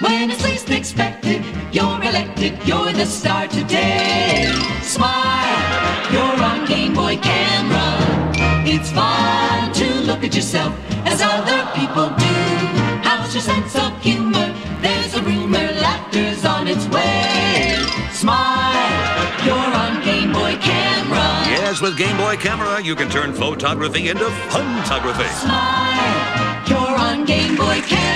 When it's least expected, you're elected, you're the star today. Smile, you're on Game Boy Camera. It's fun to look at yourself as other people do. How's your sense of humor? There's a rumor, laughter's on its way. Smile, you're on Game Boy Camera. Yes, with Game Boy Camera, you can turn photography into Fun-Tography. Smile, you're on Game Boy Camera.